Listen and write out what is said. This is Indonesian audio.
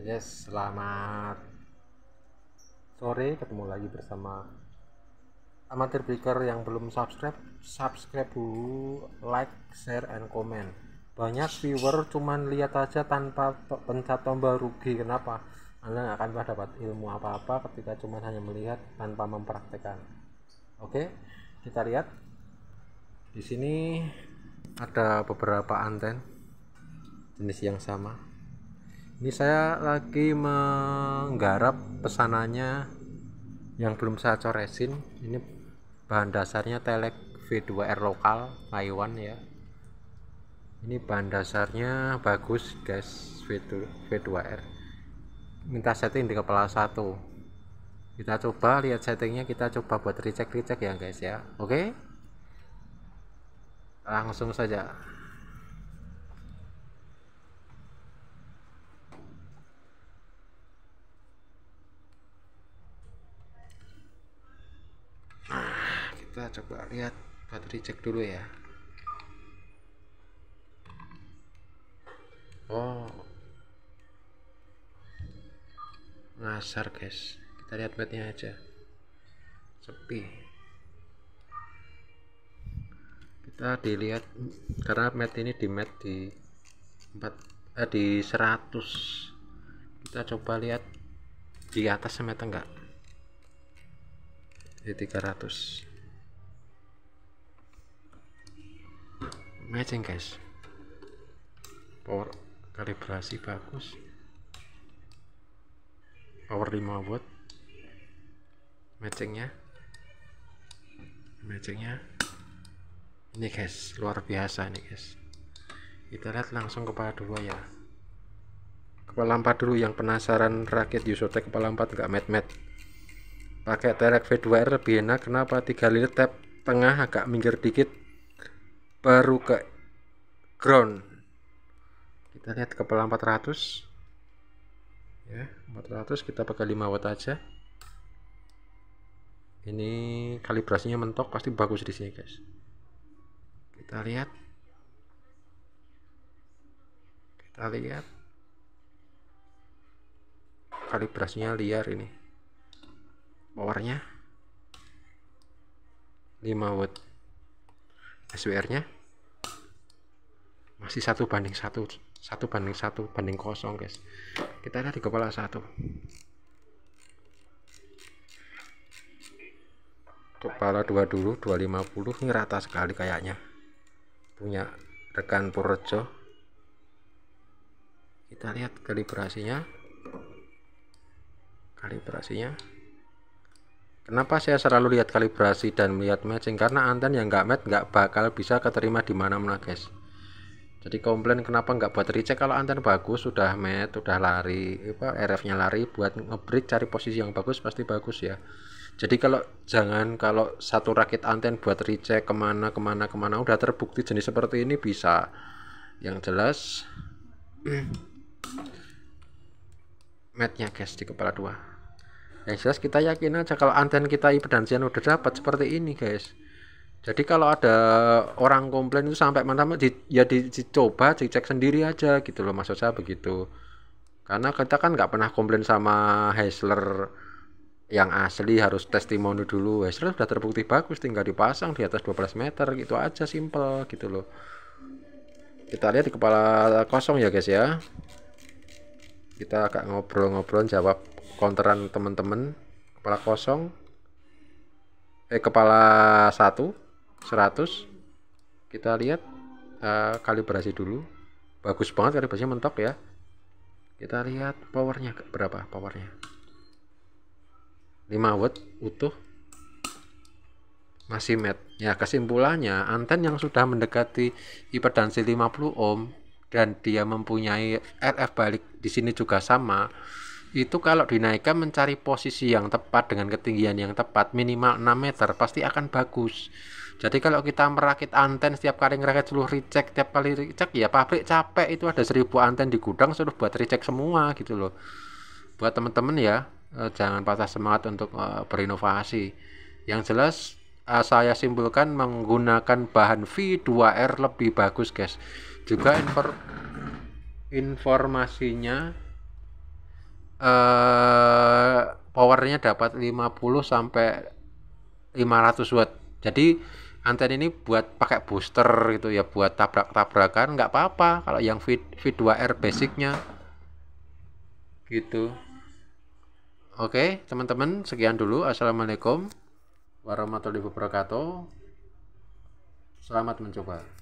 guys, selamat sore. Ketemu lagi bersama amatir breaker yang belum subscribe. Subscribe dulu like share and comment. Banyak viewer cuman lihat aja tanpa pencet tombol rugi. Kenapa? Anda nggak akan dapat ilmu apa-apa ketika cuman hanya melihat tanpa mempraktekkan. Oke kita lihat. Di sini ada beberapa anten jenis yang sama ini saya lagi menggarap pesanannya yang belum saya coresin. Ini bahan dasarnya telek V2R lokal Taiwan ya. Ini bahan dasarnya bagus guys V2, V2R minta setting di kepala satu. Kita coba lihat settingnya kita coba buat recheck ya guys ya. Oke? Langsung saja kita coba lihat battery cek dulu ya. Oh. Ngasar guys. Kita lihat matnya aja. Sepi. Kita dilihat karena mat ini di mat di 4 eh, di 100 kita coba lihat di atas mat enggak? Di 300 matching guys. Power kalibrasi bagus. Power 5 watt. Matchingnya. Matchingnya. Ini guys luar biasa nih guys. Kita lihat langsung kepala dua ya. Kepala 4 dulu yang penasaran rakit Yusotek kepala 4 enggak mat-mat pakai terek V2R lebih enak. Kenapa 3 liter tap tengah agak minggir dikit baru ke ground. Kita lihat kepala 400 ya 400 kita pakai 5 watt aja. Ini kalibrasinya mentok pasti bagus di sini guys. Kita lihat. Kita lihat. Kalibrasinya liar ini. Powernya. 5 watt SWR nya masih satu banding satu satu banding satu banding kosong guys. Kita lihat di kepala satu. Kepala dua dulu 250 ini rata sekali kayaknya. Punya rekan Purworejo. Kita lihat kalibrasinya. Kalibrasinya kenapa saya selalu lihat kalibrasi dan melihat matching? Karena anten yang nggak match nggak bakal bisa keterima di mana-mana guys. Jadi komplain kenapa nggak buat recheck? Kalau anten bagus sudah match sudah lari apa RF nya lari buat ngebreak cari posisi yang bagus pasti bagus ya. Jadi kalau jangan kalau satu rakit anten buat recheck ke mana ke mana ke mana udah terbukti jenis seperti ini bisa. Yang jelas matchnya guys di kepala dua yang jelas kita yakin aja kalau anten kita impedansian udah dapat seperti ini guys. Jadi kalau ada orang komplain itu sampai mana di, ya di, dicoba dicek sendiri aja gitu loh maksud saya begitu. Karena kita kan nggak pernah komplain sama Heisler yang asli harus testimoni dulu. Heisler sudah terbukti bagus tinggal dipasang di atas 12 meter gitu aja simple gitu loh. Kita lihat di kepala kosong ya guys ya kita agak ngobrol-ngobrol jawab counteran teman-teman kepala kosong. Eh kepala satu 100 kita lihat uh, kalibrasi dulu. Bagus banget kalibrasinya mentok ya. Kita lihat powernya berapa powernya? 5 watt utuh. Masih mat ya kesimpulannya anten yang sudah mendekati impedansi 50 ohm dan dia mempunyai RF balik di sini juga sama itu kalau dinaikkan mencari posisi yang tepat dengan ketinggian yang tepat minimal 6 meter pasti akan bagus. Jadi kalau kita merakit anten setiap kali ngerakit seluruh recheck tiap kali recheck ya pabrik capek itu ada 1000 anten di gudang suruh buat recheck semua gitu loh. Buat teman-teman ya eh, jangan patah semangat untuk eh, berinovasi. Yang jelas saya simpulkan menggunakan bahan V2R lebih bagus guys. Juga infor informasinya eh powernya dapat 50 sampai 500 watt. Jadi antena ini buat pakai booster gitu ya buat tabrak-tabrakan. Nggak apa-apa kalau yang V, V2R basicnya. Gitu. Oke teman-teman sekian dulu. Assalamualaikum warahmatullahi wabarakatuh. Selamat mencoba